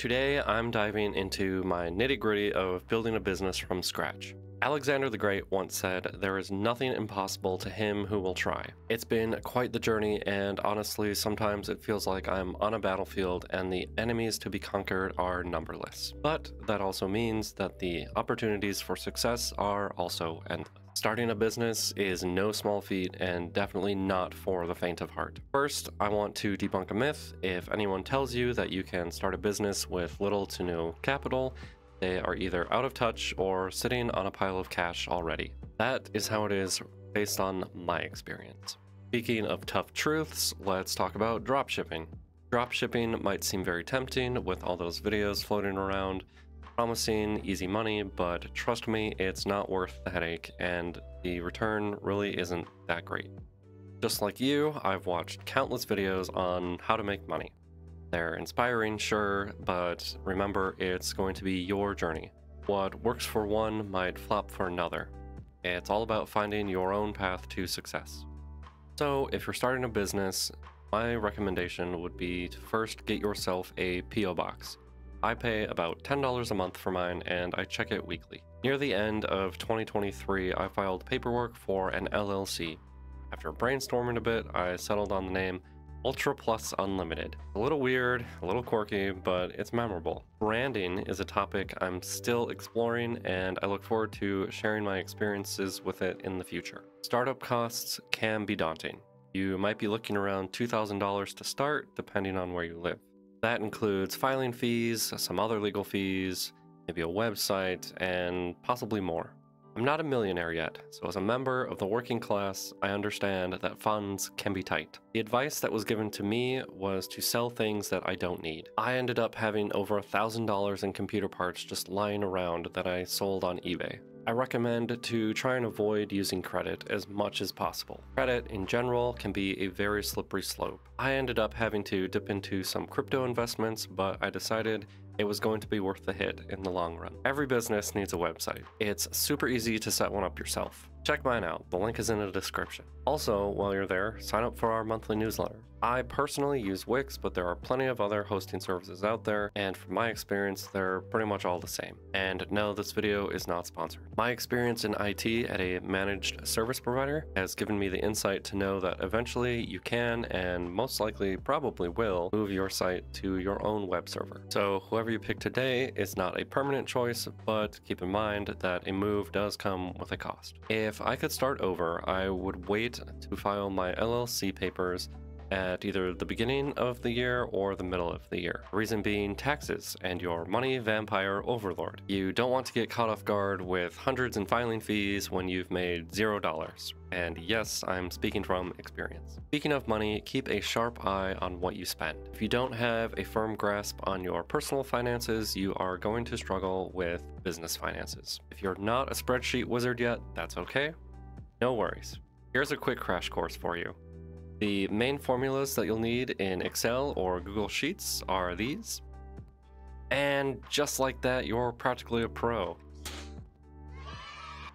Today, I'm diving into my nitty gritty of building a business from scratch. Alexander the Great once said, There is nothing impossible to him who will try. It's been quite the journey, and honestly, sometimes it feels like I'm on a battlefield and the enemies to be conquered are numberless. But that also means that the opportunities for success are also endless. Starting a business is no small feat and definitely not for the faint of heart. First, I want to debunk a myth. If anyone tells you that you can start a business with little to no capital, they are either out of touch or sitting on a pile of cash already. That is how it is based on my experience. Speaking of tough truths, let's talk about dropshipping. Dropshipping might seem very tempting with all those videos floating around, promising easy money, but trust me, it's not worth the headache, and the return really isn't that great. Just like you, I've watched countless videos on how to make money. They're inspiring, sure, but remember, it's going to be your journey. What works for one might flop for another. It's all about finding your own path to success. So, if you're starting a business, my recommendation would be to first get yourself a P.O. box. I pay about $10 a month for mine and I check it weekly. Near the end of 2023, I filed paperwork for an LLC. After brainstorming a bit, I settled on the name Ultra Plus Unlimited. A little weird, a little quirky, but it's memorable. Branding is a topic I'm still exploring, and I look forward to sharing my experiences with it in the future. Startup costs can be daunting. You might be looking around $2,000 to start, depending on where you live. That includes filing fees, some other legal fees, maybe a website, and possibly more. I'm not a millionaire yet, so as a member of the working class, I understand that funds can be tight. The advice that was given to me was to sell things that I don't need. I ended up having over $1,000 in computer parts just lying around that I sold on eBay. I recommend to try and avoid using credit as much as possible. Credit in general can be a very slippery slope. I ended up having to dip into some crypto investments, but I decided it was going to be worth the hit in the long run. Every business needs a website. It's super easy to set one up yourself. Check mine out, the link is in the description. Also, while you're there, sign up for our monthly newsletter. I personally use Wix, but there are plenty of other hosting services out there, and from my experience, they're pretty much all the same. And no, this video is not sponsored. My experience in IT at a managed service provider has given me the insight to know that eventually you can, and most likely probably will, move your site to your own web server. So whoever you pick today is not a permanent choice, but keep in mind that a move does come with a cost. If I could start over, I would wait to file my LLC papers at either the beginning of the year or the middle of the year. Reason being taxes and your money vampire overlord. You don't want to get caught off guard with hundreds in filing fees when you've made zero dollars. And yes, I'm speaking from experience. Speaking of money, keep a sharp eye on what you spend. If you don't have a firm grasp on your personal finances, you are going to struggle with business finances. If you're not a spreadsheet wizard yet, that's okay. No worries. Here's a quick crash course for you. The main formulas that you'll need in Excel or Google Sheets are these. And just like that, you're practically a pro.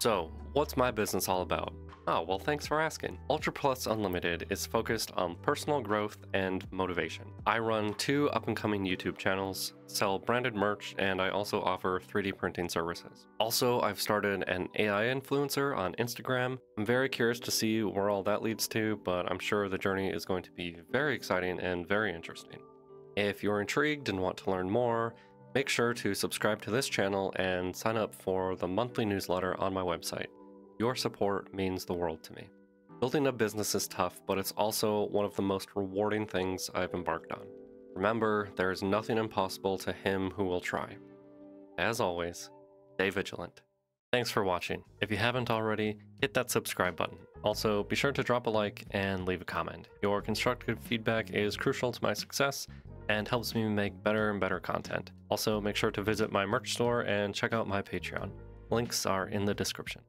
So, what's my business all about? Oh, well, thanks for asking. Ultra Plus Unlimited is focused on personal growth and motivation. I run two up and coming YouTube channels, sell branded merch, and I also offer 3D printing services. Also, I've started an AI influencer on Instagram. I'm very curious to see where all that leads to, but I'm sure the journey is going to be very exciting and very interesting. If you're intrigued and want to learn more, make sure to subscribe to this channel and sign up for the monthly newsletter on my website. Your support means the world to me. Building a business is tough, but it's also one of the most rewarding things I've embarked on. Remember, there is nothing impossible to him who will try. As always, stay vigilant. Thanks for watching. If you haven't already, hit that subscribe button. Also, be sure to drop a like and leave a comment. Your constructive feedback is crucial to my success and helps me make better and better content. Also, make sure to visit my merch store and check out my Patreon. Links are in the description.